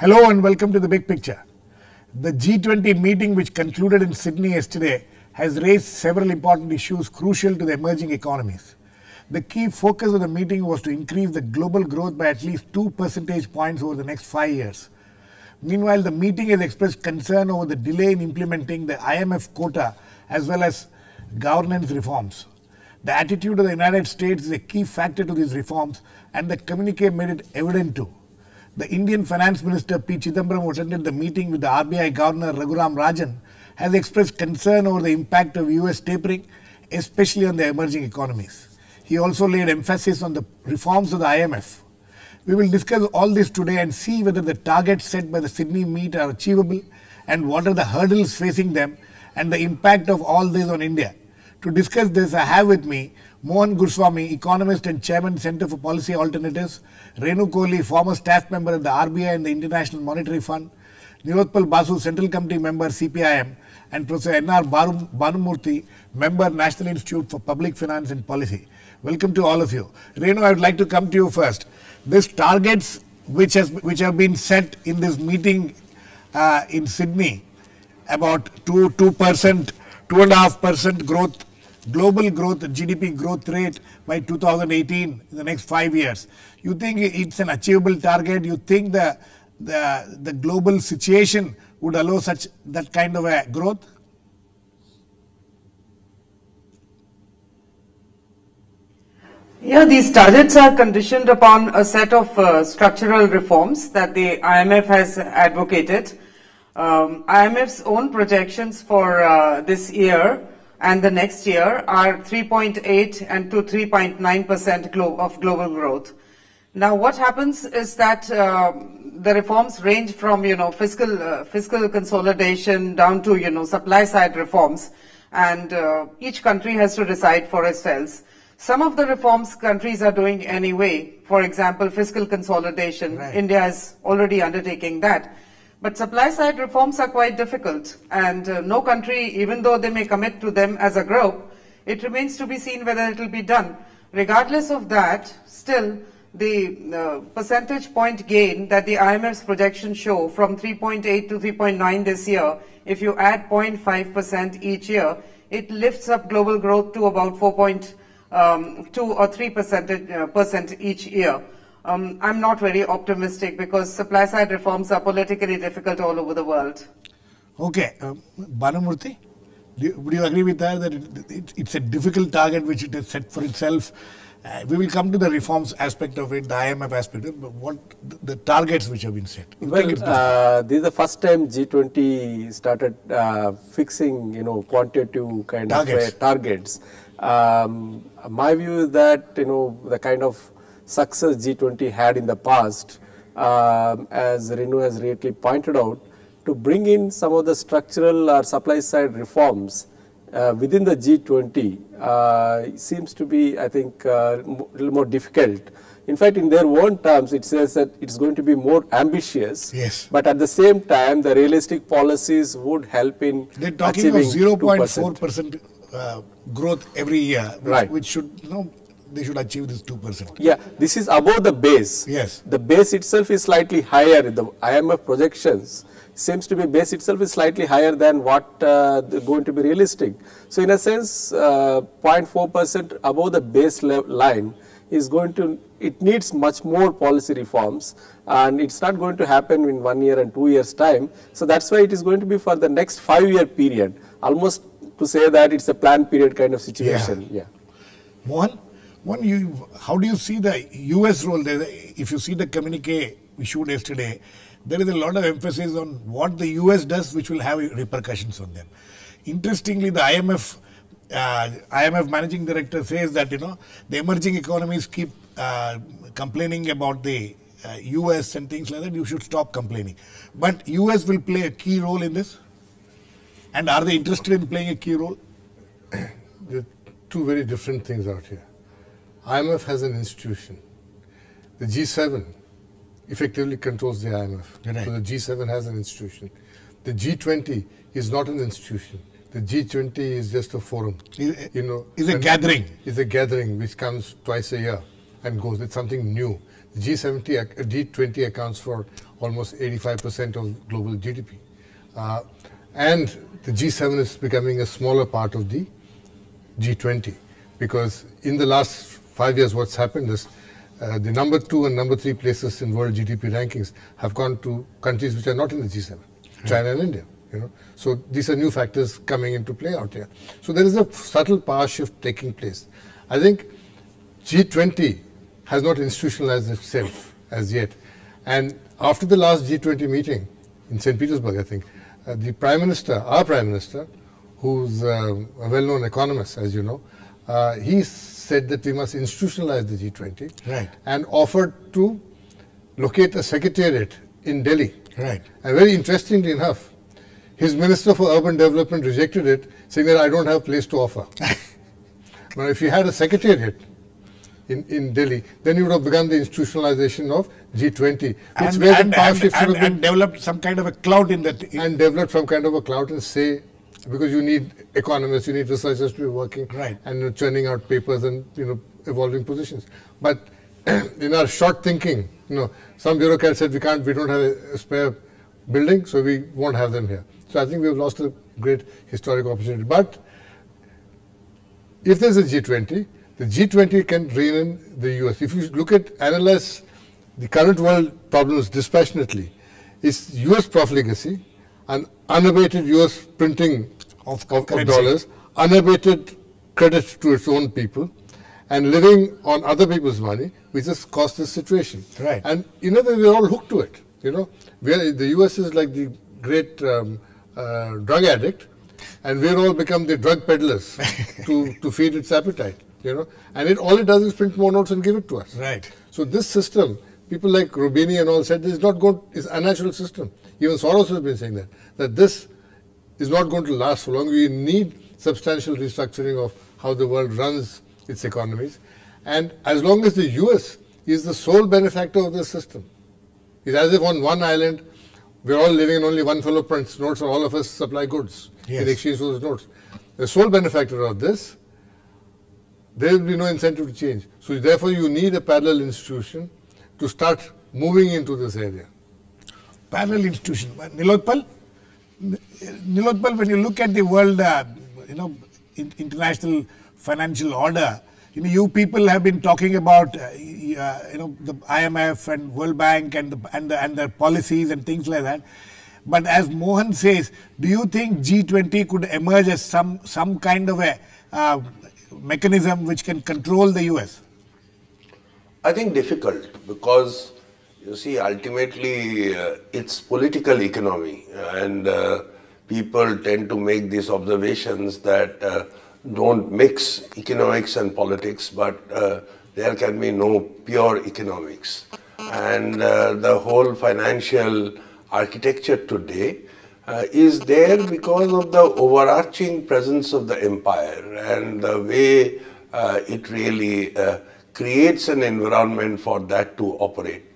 Hello and welcome to the big picture. The G20 meeting, which concluded in Sydney yesterday, has raised several important issues crucial to the emerging economies. The key focus of the meeting was to increase the global growth by at least 2 percentage points over the next five years. Meanwhile, the meeting has expressed concern over the delay in implementing the IMF quota as well as governance reforms. The attitude of the United States is a key factor to these reforms, and the communique made it evident too. The Indian Finance Minister P. Chidambaram, who attended the meeting with the RBI Governor Raghuram Rajan, has expressed concern over the impact of US tapering, especially on the emerging economies. He also laid emphasis on the reforms of the IMF. We will discuss all this today and see whether the targets set by the Sydney meet are achievable and what are the hurdles facing them and the impact of all this on India. To discuss this, I have with me Mohan Guruswamy, economist and chairman, Center for Policy Alternatives, Renu Kohli, former staff member at the RBI and the International Monetary Fund, Nilotpal Basu, Central Committee member, CPIM, and Professor N.R. Bhanumurthy, member, National Institute for Public Finance and Policy. Welcome to all of you. Renu, I would like to come to you first. These targets which, has, which have been set in this meeting uh, in Sydney, about 2, 2%, 2.5% growth global growth, GDP growth rate by 2018, in the next five years. You think it's an achievable target? You think the, the, the global situation would allow such that kind of a growth? Yeah, these targets are conditioned upon a set of uh, structural reforms that the IMF has advocated. Um, IMF's own projections for uh, this year and the next year are 3.8 and to 3.9 percent of global growth. Now, what happens is that uh, the reforms range from you know fiscal uh, fiscal consolidation down to you know supply side reforms, and uh, each country has to decide for itself. Some of the reforms countries are doing anyway. For example, fiscal consolidation. Right. India is already undertaking that. But supply side reforms are quite difficult, and uh, no country, even though they may commit to them as a group, it remains to be seen whether it will be done. Regardless of that, still, the uh, percentage point gain that the IMF's projections show from 3.8 to 3.9 this year, if you add 0.5% each year, it lifts up global growth to about 4.2 um, or 3 percent, uh, percent each year. Um, I'm not very optimistic because supply side reforms are politically difficult all over the world. Okay. Um, Bhanumurthy, do, would you agree with that, that it, it, it's a difficult target which it has set for itself? Uh, we will come to the reforms aspect of it, the IMF aspect of it, but what the, the targets which have been set? Well, uh, this is the first time G20 started uh, fixing, you know, quantitative kind targets. of uh, targets. Um, my view is that, you know, the kind of success G20 had in the past, um, as Renu has rightly pointed out, to bring in some of the structural or supply side reforms uh, within the G20 uh, seems to be, I think, uh, a little more difficult. In fact, in their own terms, it says that it's going to be more ambitious. Yes. But at the same time, the realistic policies would help in They're talking of 0.4 percent uh, growth every year, which, right. which should you know, they should achieve this 2%. Yeah, this is above the base. Yes. The base itself is slightly higher. The IMF projections seems to be base itself is slightly higher than what uh, going to be realistic. So in a sense, 0.4% uh, above the base line is going to, it needs much more policy reforms and it's not going to happen in one year and two years time. So that's why it is going to be for the next five year period, almost to say that it's a planned period kind of situation. Yeah. yeah. Mohan? One, you, how do you see the US role? If you see the communique showed yesterday, there is a lot of emphasis on what the US does, which will have repercussions on them. Interestingly, the IMF uh, IMF managing director says that you know the emerging economies keep uh, complaining about the uh, US and things like that. You should stop complaining. But US will play a key role in this. And are they interested in playing a key role? There are two very different things out here. IMF has an institution. The G7 effectively controls the IMF. Right. So the G7 has an institution. The G20 is not an institution. The G20 is just a forum. Is, you know, is a gathering. It's a gathering which comes twice a year, and goes. It's something new. The G70, G20 accounts for almost 85% of global GDP. Uh, and the G7 is becoming a smaller part of the G20 because in the last five years, what's happened is uh, the number two and number three places in world GDP rankings have gone to countries which are not in the G7, China and India. You know, so these are new factors coming into play out here. So there is a subtle power shift taking place. I think G20 has not institutionalized itself as yet, and after the last G20 meeting in St. Petersburg, I think uh, the Prime Minister, our Prime Minister, who's uh, a well-known economist, as you know, uh, he said that we must institutionalize the G20 Right. and offered to locate a secretariat in Delhi. Right. And very interestingly enough, his Minister for Urban Development rejected it, saying that I don't have place to offer. now, if you had a secretariat in, in Delhi, then you would have begun the institutionalization of G20, which And, where the and, power and, shift should and, have been and developed some kind of a cloud in that. and develop some kind of a cloud and say because you need economists, you need researchers to be working Right. and churning out papers and you know evolving positions. But in our short thinking, you know, some bureaucrats said we can't, we don't have a, spare building, so we won't have them here. So I think we've lost a great historic opportunity. But if there's a G20, the G20 can rein in the US. If you look at, analyze the current world problems dispassionately, it's US profligacy, and unabated US printing Of of, of dollars, unabated credit to its own people, and living on other people's money, which has caused this situation. Right. And you know, we're all hooked to it. You know, we're, the US is like the great um, uh, drug addict, and we're all become the drug peddlers to, to feed its appetite. You know, and it all it does is print more notes and give it to us. Right. So this system, people like Roubini and all said, this is not going. It's a natural system. Even Soros has been saying that that this is not going to last for long. We need substantial restructuring of how the world runs its economies, and as long as the U.S. is the sole benefactor of this system, it's as if on one island we're all living in only one fellow prints notes, and all of us supply goods Yes. in exchange for those notes. The sole benefactor of this there will be no incentive to change. So therefore, you need a parallel institution to start moving into this area. parallel institution. Nilotpal, Nilotpal, when you look at the world, uh, you know, in, international financial order, you know, you people have been talking about, uh, uh, you know, the IMF and World Bank and the, and the and their policies and things like that. But as Mohan says, do you think G20 could emerge as some some kind of a uh, mechanism which can control the US? I think difficult because you see ultimately uh, it's political economy and uh, people tend to make these observations that uh, don't mix economics and politics but uh, there can be no pure economics and uh, the whole financial architecture today uh, is there because of the overarching presence of the empire and the way it really creates an environment for that to operate.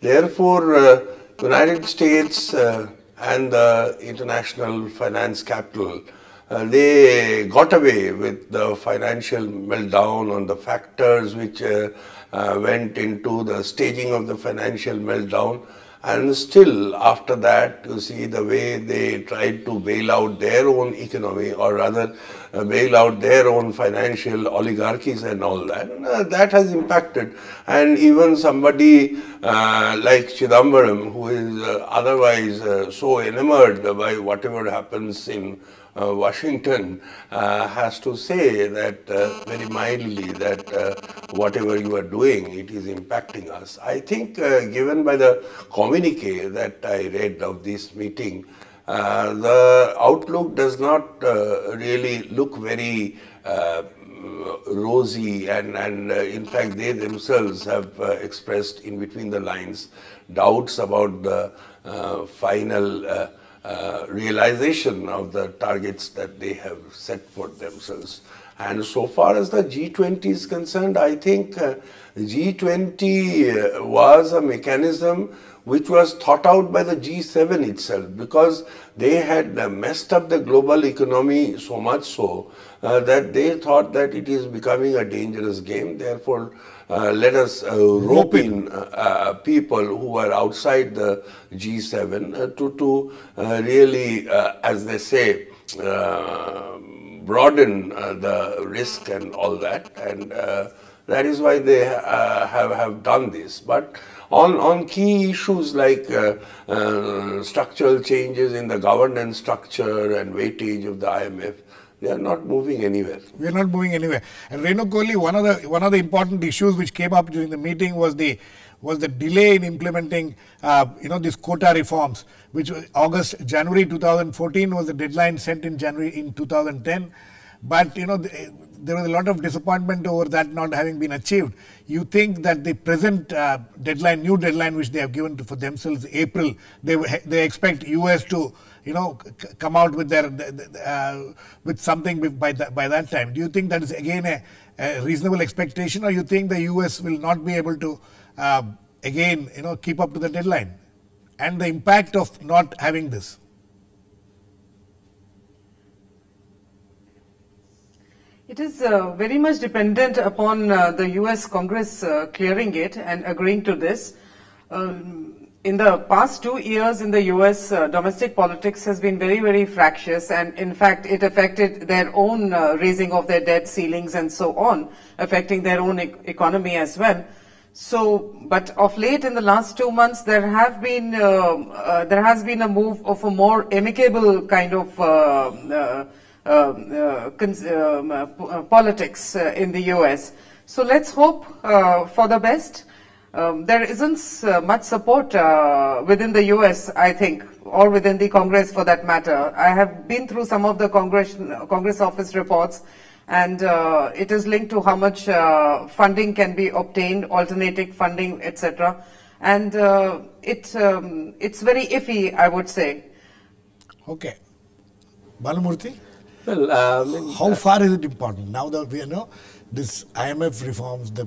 Therefore, uh, United States uh, and the international finance capital, uh, they got away with the financial meltdown on the factors which uh, uh, went into the staging of the financial meltdown. And still, after that, you see the way they tried to bail out their own economy, or rather, uh, bail out their own financial oligarchies and all that. Uh, that has impacted. And even somebody uh, like Chidambaram, who is uh, otherwise uh, so enamored by whatever happens in Washington uh, has to say that uh, very mildly that uh, whatever you are doing, it is impacting us. I think, uh, given by the communique that I read of this meeting, uh, the outlook does not uh, really look very uh, rosy and, and uh, in fact they themselves have uh, expressed in between the lines doubts about the uh, final uh, realization of the targets that they have set for themselves. And so far as the G20 is concerned, I think uh, G20 uh, was a mechanism which was thought out by the G7 itself because they had uh, messed up the global economy so much so uh, that they thought that it is becoming a dangerous game. Therefore, let us uh, rope in uh, uh, people who are outside the G7 uh, to, to uh, really, uh, as they say, uh, broaden uh, the risk and all that. And uh, that is why they uh, have, have done this. But on, on key issues like uh, uh, structural changes in the governance structure and weightage of the IMF, they are not moving anywhere. We are not moving anywhere. And Renu Kohli, one of the one of the important issues which came up during the meeting was the was the delay in implementing, uh, you know, these quota reforms, which was August, January 2014 was the deadline sent in January in 2010. But, you know, the, there was a lot of disappointment over that not having been achieved. You think that the present uh, deadline, new deadline which they have given to, for themselves, April, they they expect US to, you know, come out with their uh, with something by that by that time. Do you think that is again a, a reasonable expectation, or you think the US will not be able to uh, again, you know, keep up to the deadline, and the impact of not having this? It is uh, very much dependent upon uh, the US Congress uh, clearing it and agreeing to this. Um, in the past two years in the US, uh, domestic politics has been very, very fractious and in fact it affected their own uh, raising of their debt ceilings and so on, affecting their own e economy as well. So, but of late in the last two months, there have been, uh, uh, there has been a move of a more amicable kind of uh, um, uh, um, uh, uh, politics in the US. So let's hope for the best. Um, there isn't much support within the US, I think, or within the Congress for that matter. I have been through some of the Congress, Congress office reports and uh, it is linked to how much uh, funding can be obtained, alternative funding, etc. And uh, it, um, it's very iffy, I would say. Okay. Bhanumurthy? Well, um, how far is it important now that we know this IMF reforms, the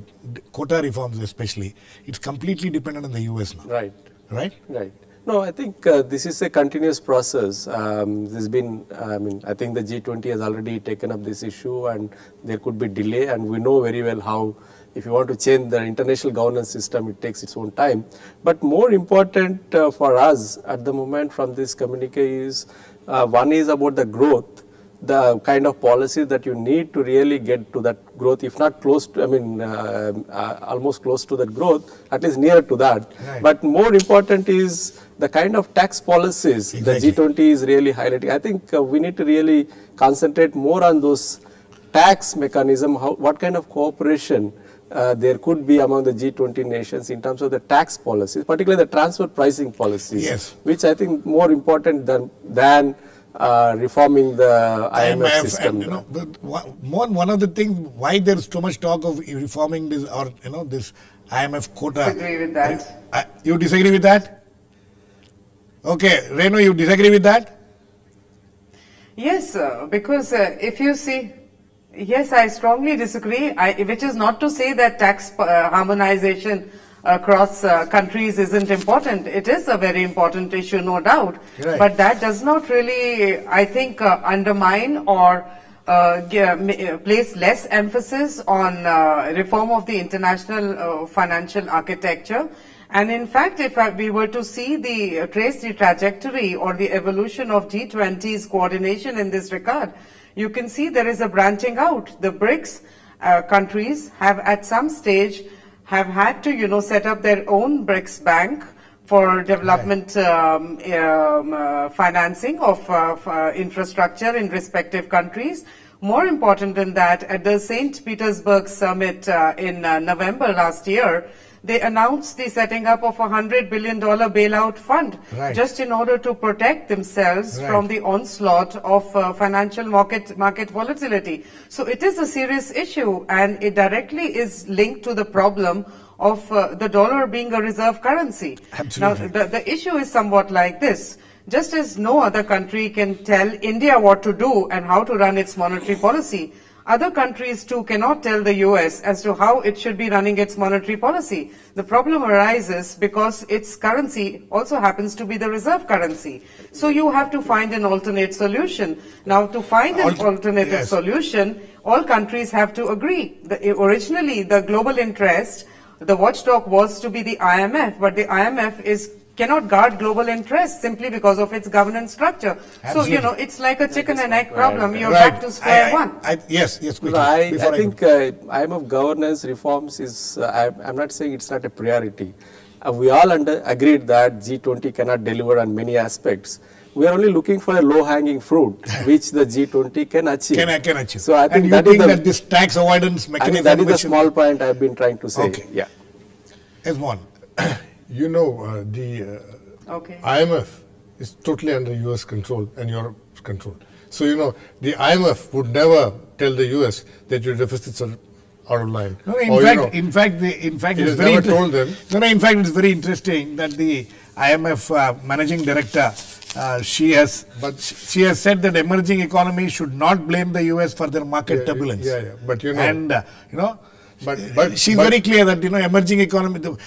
quota reforms especially, it's completely dependent on the US now. Right. Right. Right. No, I think uh, this is a continuous process. Um, there's been, I mean, I think the G20 has already taken up this issue, and there could be delay. And we know very well how, if you want to change the international governance system, it takes its own time. But more important uh, for us at the moment from this communique is uh, one is about the growth the kind of policies that you need to really get to that growth, if not close to, I mean, uh, uh, almost close to that growth, at least near to that. Right. But more important is the kind of tax policies exactly. the G20 is really highlighting. I think uh, we need to really concentrate more on those tax mechanism, how, what kind of cooperation uh, there could be among the G20 nations in terms of the tax policies, particularly the transfer pricing policies, yes. which I think more important than, than uh, reforming the IMF, IMF system. And, you know, the, one, one of the things why there is so much talk of reforming this or you know this IMF quota. Disagree with that. Uh, you disagree with that? Okay, Renu, you disagree with that? Yes, uh, because if you see, yes, I strongly disagree. I, which is not to say that tax uh, harmonization across uh, countries isn't important. It is a very important issue, no doubt. Right. But that does not really, I think, uh, undermine or uh, uh place less emphasis on uh, reform of the international uh, financial architecture. And in fact, if we were to see the trace the trajectory or the evolution of G20's coordination in this regard, you can see there is a branching out. The BRICS countries have at some stage have had to, you know, set up their own BRICS bank for development um, um, uh, financing of uh, uh, infrastructure in respective countries. More important than that, at the St. Petersburg summit uh, in uh, November last year, they announced the setting up of a $100 billion bailout fund right. just in order to protect themselves right. from the onslaught of uh, financial market, market volatility. So it is a serious issue and it directly is linked to the problem of uh, the dollar being a reserve currency. Absolutely. Now, the, the issue is somewhat like this. Just as no other country can tell India what to do and how to run its monetary policy, other countries too cannot tell the US as to how it should be running its monetary policy. The problem arises because its currency also happens to be the reserve currency. So you have to find an alternate solution. Now to find an Alter- alternative yes. solution, all countries have to agree. The, originally, the global interest, the watchdog was to be the IMF, but the IMF is cannot guard global interests simply because of its governance structure. So, you know, it's like a chicken and egg problem. You're Right. back to square I- I- one. I- yes, yes, quickly. No, I, before I go. think uh, IMF governance reforms is, uh, I, I'm not saying it's not a priority. Uh, we all under, agreed that G20 cannot deliver on many aspects. We are only looking for a low-hanging fruit, which the G20 can achieve. Can I can achieve? So I think and you that is think the, that this tax avoidance I mechanism think that is the small point I've been trying to say. Okay. Yeah. is one. You know, uh, the uh, Okay. IMF is totally under US control and Europe's control. So, you know, the IMF would never tell the US that your deficits are out of line. No, in Or, you fact, know, in fact, the, in fact, It it's has very never inter- told them. No, no, in fact, it's very interesting that the IMF uh, managing director, uh, she has, But- she has said that emerging economies should not blame the US for their market Yeah, turbulence. yeah, yeah, but you know- and uh, you know. But- eh, but- she's but- very clear that you know emerging economy, the,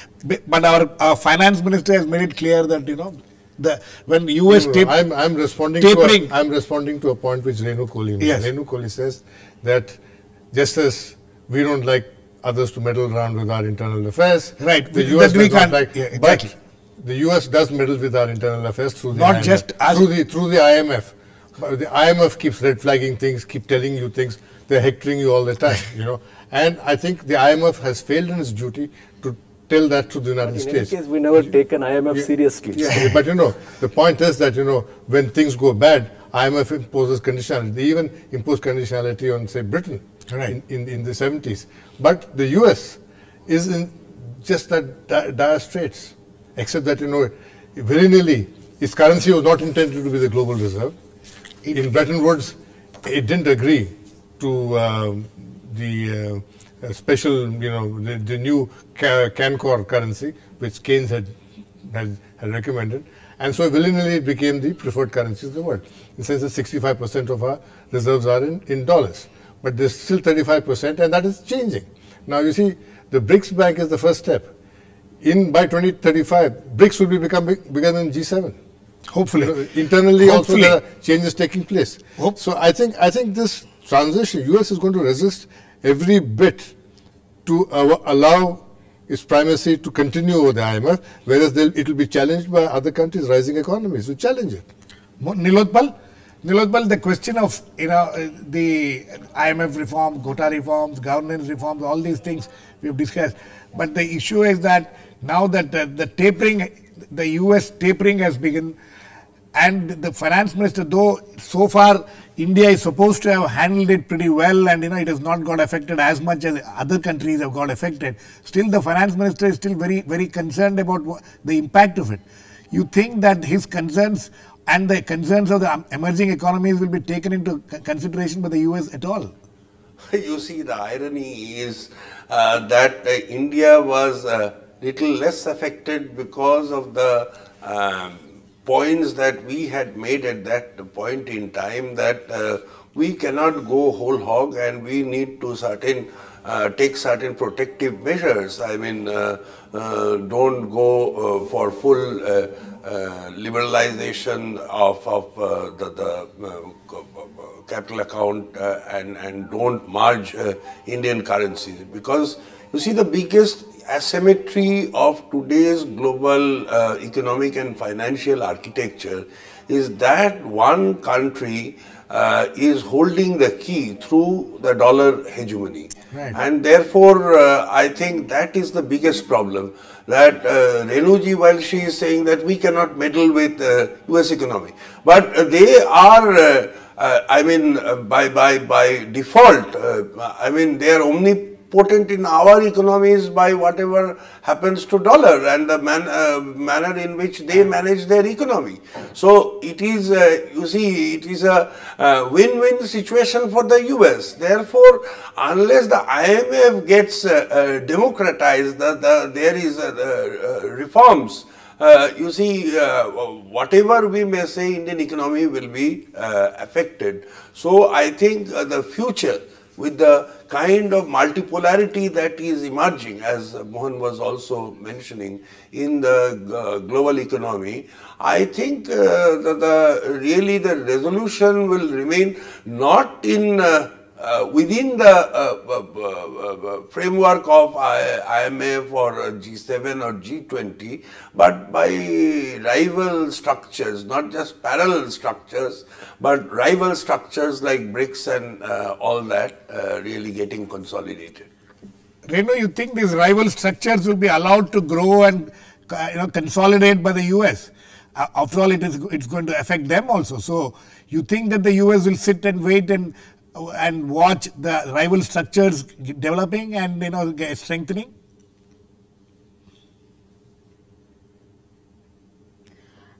but our, our finance minister has made it clear that you know the when US No, no, I'm, I'm responding tapering. to a, I'm responding to a point which Renu Kohli made. Yes. Renu Kohli says that just as we don't like others to meddle around with our internal affairs, Right, The US we does can't- like, yeah, exactly. but the US does meddle with our internal affairs through the Not IMF, just us. through the through the IMF. But the IMF keeps red flagging things, keep telling you things. They're hectoring you all the time, you know. And I think the IMF has failed in its duty to tell that to the United In States. any case, we never taken IMF Yeah. seriously. Yeah, but you know, the point is that, you know, when things go bad, IMF imposes conditionality. They even impose conditionality on, say, Britain Right. in, in, in the 70s. But the US is in just that di- dire straits, except that, you know, very nearly, its currency was not intended to be the global reserve. In Bretton Woods, it didn't agree to um, the uh, uh, special, you know, the, the new ca- Bancor currency, which Keynes had, had, had recommended. And so willy-nilly it became the preferred currency of the world. In the sense that 65% of our reserves are in, in dollars. But there's still 35% and that is changing. Now you see, the BRICS Bank is the first step. In by 2035, BRICS will be become big, bigger than G7. hopefully, You know, internally also Hopefully. there are changes taking place. Hope- So I think I think this transition, US is going to resist every bit to allow its primacy to continue over the IMF, whereas it will be challenged by other countries, rising economies, who challenge it. Nilotpal, Nilotpal, the question of you know uh, the IMF reform, quota reforms, governance reforms, all these things we have discussed. But the issue is that now that uh, the tapering, the U.S. tapering has begun, and the finance minister, though so far India is supposed to have handled it pretty well, and you know it has not got affected as much as other countries have got affected. Still, the finance minister is still very very concerned about the impact of it. You think that his concerns and the concerns of the um, emerging economies will be taken into consideration by the US at all? You see, the irony is uh, that uh, India was a little less affected because of the um, points that we had made at that point in time that uh, we cannot go whole hog and we need to certain uh, take certain protective measures. I mean, uh, uh, don't go uh, for full uh, liberalization of, of uh, the, the uh, uh, capital account uh, and, and don't merge uh, Indian currencies. Because you see, the biggest asymmetry of today's global uh, economic and financial architecture is that one country uh, is holding the key through the dollar hegemony. Right. And therefore, uh, I think that is the biggest problem. That uh, Renuji, while she is saying that we cannot meddle with uh, U.S. economy, but they are, uh, uh, I mean, uh, by by by default, uh, I mean, they are omnipotent in our economies by whatever happens to dollar and the man, uh, manner in which they manage their economy. So it is, uh, you see, it is a uh, win-win situation for the U.S. Therefore, unless the IMF gets uh, uh, democratized, the, the, there is reforms. Uh, you see, uh, whatever we may say, Indian economy will be uh, affected. So I think the future with the kind of multipolarity that is emerging, as Mohan was also mentioning, in the uh, global economy, I think uh, that the, really the resolution will remain not in uh, uh, within the uh, uh, uh, framework of IMF or G7 or G20, but by rival structures, not just parallel structures, but rival structures like BRICS and all that really getting consolidated. Renu, you think these rival structures will be allowed to grow and you know, consolidate by the US? after all, it is it's going to affect them also. So, you think that the US will sit and wait and and watch the rival structures developing and you know strengthening?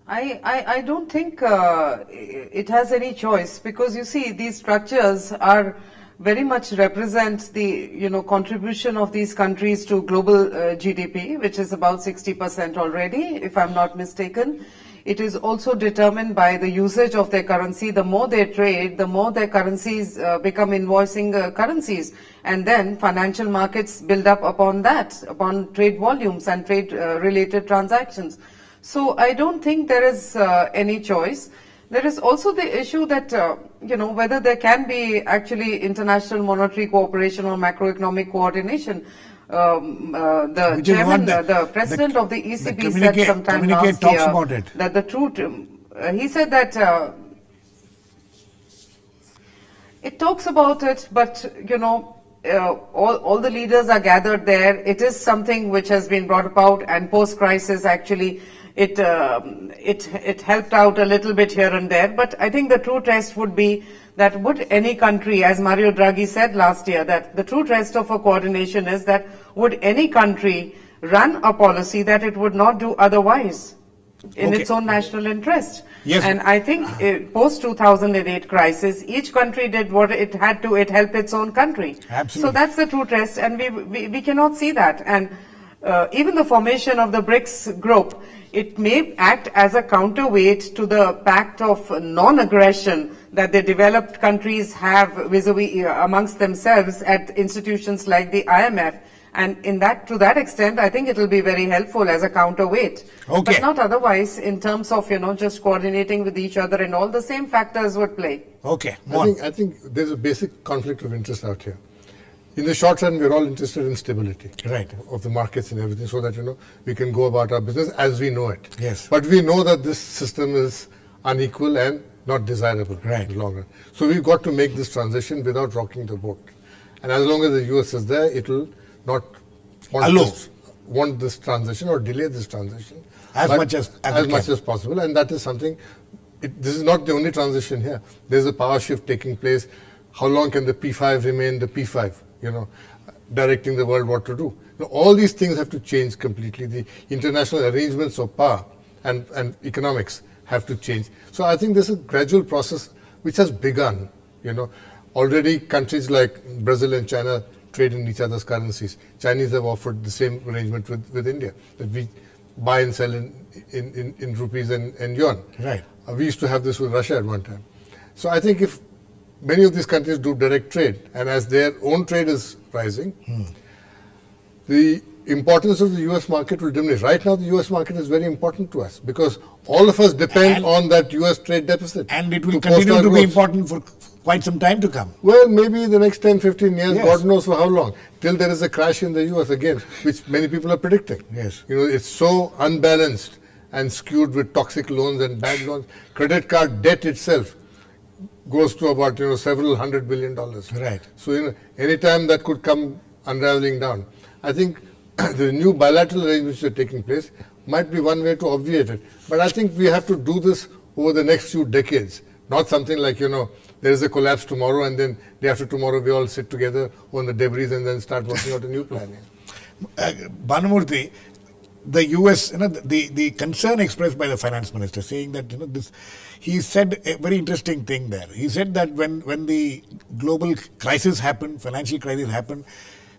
I, I, I don't think uh, it has any choice because you see these structures are very much represent the you know contribution of these countries to global uh, GDP which is about 60% already if I'm not mistaken it is also determined by the usage of their currency. The more they trade, the more their currencies uh, become invoicing uh, currencies. And then financial markets build up upon that, upon trade volumes and trade uh, related transactions. So I don't think there is uh, any choice. There is also the issue that, uh, you know, whether there can be actually international monetary cooperation or macroeconomic coordination um, uh, the Which chairman, the, the president the, of the ECB the said sometime last year that the truth. Uh, he said that uh, it talks about it, but you know. Uh, all, all the leaders are gathered there. It is something which has been brought about, and post-crisis actually, it um, it it helped out a little bit here and there. But I think the true test would be that would any country, as Mario Draghi said last year, that the true test of a coordination is that would any country run a policy that it would not do otherwise in okay. its own national interest. Yes. And I think uh, post 2008 crisis, each country did what it had to, it helped its own country. Absolutely. So that's the true test and we, we, we cannot see that. And uh, even the formation of the BRICS group, it may act as a counterweight to the pact of non-aggression that the developed countries have vis-a-vis -vis, amongst themselves at institutions like the IMF. And in that, to that extent, I think it will be very helpful as a counterweight. Okay. But not otherwise in terms of, you know, just coordinating with each other and all the same factors would play. Okay. I think, I think there's a basic conflict of interest out here. In the short run, we're all interested in stability. Right. Of the markets and everything so that, you know, we can go about our business as we know it. Yes. But we know that this system is unequal and not desirable right. in the long run. So we've got to make this transition without rocking the boat. And as long as the US is there, it will not want, this, want this transition or delay this transition as much as as, as much as possible. And that is something. It, this is not the only transition here. There's a power shift taking place. How long can the P5 remain the P5? You know, directing the world what to do. You know, all these things have to change completely. The international arrangements of power and, and economics have to change. So I think this is a gradual process which has begun. You know, already countries like Brazil and China trade in each other's currencies. Chinese have offered the same arrangement with, with India, that we buy and sell in, in, in, in rupees and, and yuan. Right. Uh, we used to have this with Russia at one time. So I think if many of these countries do direct trade, and as their own trade is rising, hmm. the importance of the US market will diminish. Right now, the US market is very important to us because all of us depend and on that US trade deficit. And it will continue to growth. be important for quite some time to come. Well, maybe the next 10, 15 years, yes. God knows for how long, till there is a crash in the US again, which many people are predicting. Yes. You know, it's so unbalanced and skewed with toxic loans and bad loans. Credit card debt itself goes to about, you know, several hundred billion dollars. Right. So, you know, anytime that could come unraveling down. I think the new bilateral arrangements are taking place might be one way to obviate it. But I think we have to do this over the next few decades, not something like, you know, there is a collapse tomorrow and then day after tomorrow we all sit together on the debris and then start working out a new plan. Uh, Bhanumurthy, the US, you know, the, the concern expressed by the finance minister saying that, you know, this, he said a very interesting thing there. He said that when, when the global crisis happened, financial crisis happened,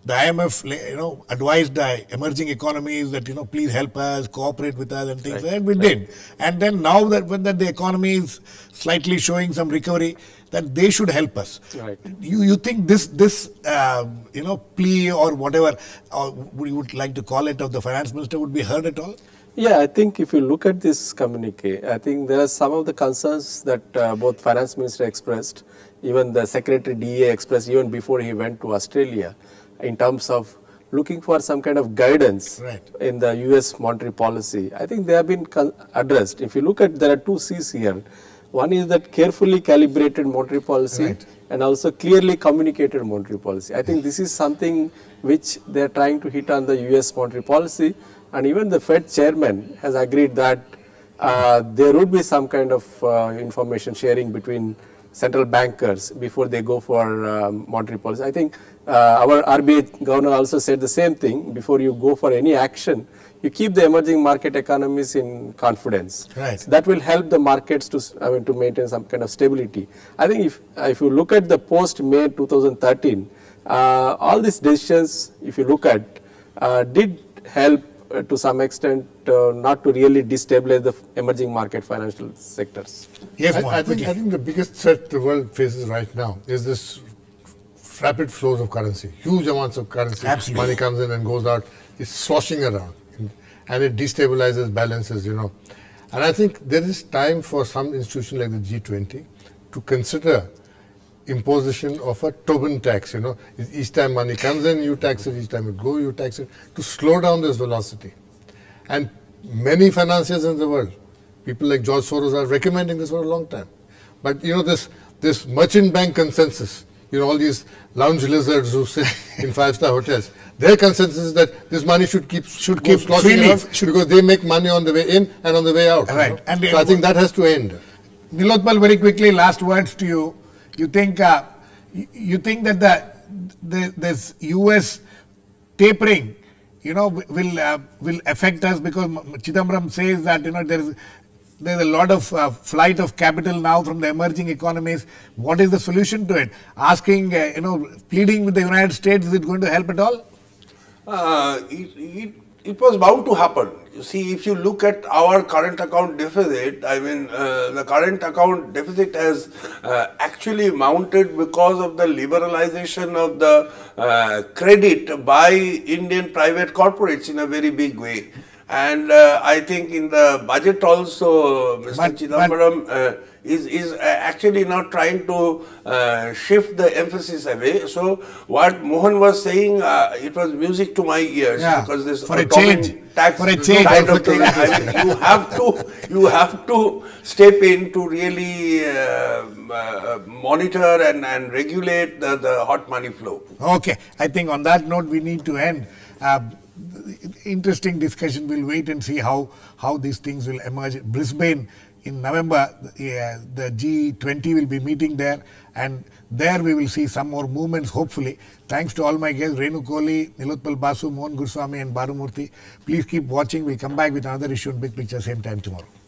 the IMF, you know, advised the emerging economies that you know, please help us, cooperate with us, and things like that. We did, and then now that when that the economy is slightly showing some recovery, that they should help us. Right. You you think this this um, you know plea or whatever, or would you would like to call it of the finance minister would be heard at all? Yeah, I think if you look at this communique, I think there are some of the concerns that uh, both finance minister expressed, even the secretary DA expressed even before he went to Australia, in terms of looking for some kind of guidance Right. in the U.S. monetary policy. I think they have been addressed. If you look at, there are two C's here. One is that carefully calibrated monetary policy Right. and also clearly communicated monetary policy. I think this is something which they are trying to hit on the US monetary policy and even the Fed chairman has agreed that uh, there would be some kind of uh, information sharing between central bankers before they go for um, monetary policy. I think uh, our RBI governor also said the same thing before you go for any action you keep the emerging market economies in confidence. Right. That will help the markets to, I mean, to maintain some kind of stability. I think if, if you look at the post May 2013, uh, all these decisions, if you look at, uh, did help uh, to some extent uh, not to really destabilize the emerging market financial sectors. Yes, I, I think, quickly. I think the biggest threat the world faces right now is this rapid flows of currency. Huge amounts of currency. Absolutely. Money comes in and goes out. It's sloshing around. And it destabilizes balances, you know. And I think there is time for some institution like the G20 to consider imposition of a Tobin tax, you know. Each time money comes in, you tax it. Each time it goes, you tax it. To slow down this velocity. And many financiers in the world, people like George Soros are recommending this for a long time. But you know, this this merchant bank consensus, you know, all these lounge lizards who sit in five-star hotels, their consensus is that this money should keep Should keep freely- because they make money on the way in and on the way out. you Right. know. And so I think that has to end. Nilotpal, very quickly, last words to you. You think uh, you, think that the, the this U.S. tapering, you know, will uh, will affect us because Chidambaram says that you know there is there's a lot of uh, flight of capital now from the emerging economies. What is the solution to it? Asking, uh, you know, pleading with the United States, is it going to help at all? Uh, it, it, it was bound to happen. You see, if you look at our current account deficit, I mean, uh, the current account deficit has uh, actually mounted because of the liberalization of the uh, credit by Indian private corporates in a very big way. And uh, I think in the budget also, Mr. But- Chidambaram uh, is, is uh, actually not trying to uh, shift the emphasis away. So what Mohan was saying, uh, it was music to my ears Yeah, because this for a change. tax For a change. kind of thing. I mean, you have to you have to step in to really uh, uh, monitor and, and regulate the, the hot money flow. Okay, I think on that note we need to end. Uh, interesting discussion. We'll wait and see how how these things will emerge. Brisbane in November, yeah, the uh, G20 will be meeting there, and there we will see some more movements. Hopefully, thanks to all my guests, Renu Kohli, Nilotpal Basu, Mohan Guruswamy, and Bhanumurthy. Please keep watching. We'll come back with another issue in Big Picture same time tomorrow.